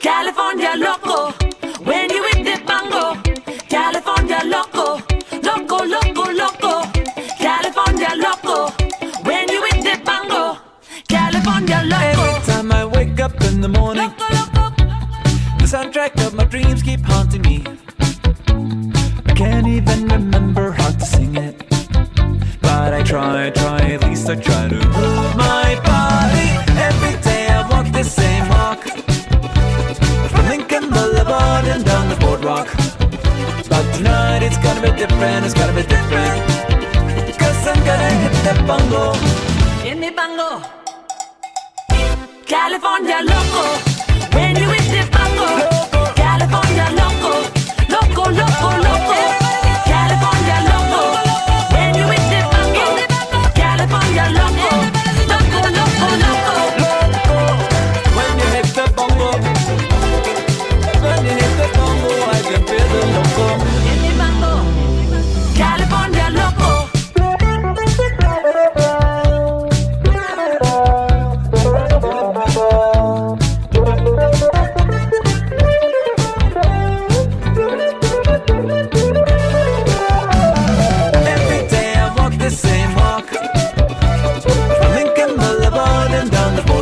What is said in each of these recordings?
California loco, when you hit the bongo. California loco, loco, loco, loco. California loco, when you hit the bongo. California loco, Every time I wake up in the morning, loco, loco. the soundtrack of my dreams keep haunting me. Can't even remember how to sing it. But I try, try, at least I try to move my body. Every day I walk the same walk. From Lincoln Boulevard and down the boardwalk. But tonight it's gonna be different, it's gonna be different. Cause I'm gonna hit the bongo. In the bongo. California loco, when you hit the bongo.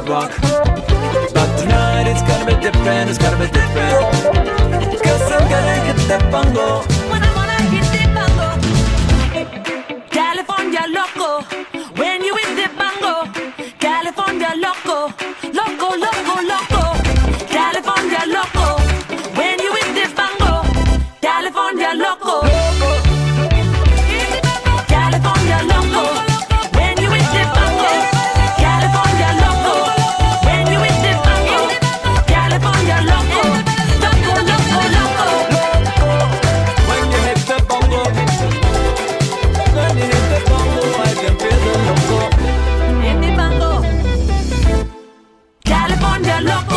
boardwalk. But tonight it's gonna be different, it's gonna be different. Cause I'm gonna hit the bongo. When I'm gonna hit the bongo. California loco. When you hit the bongo. California loco. Loco, loco. loco.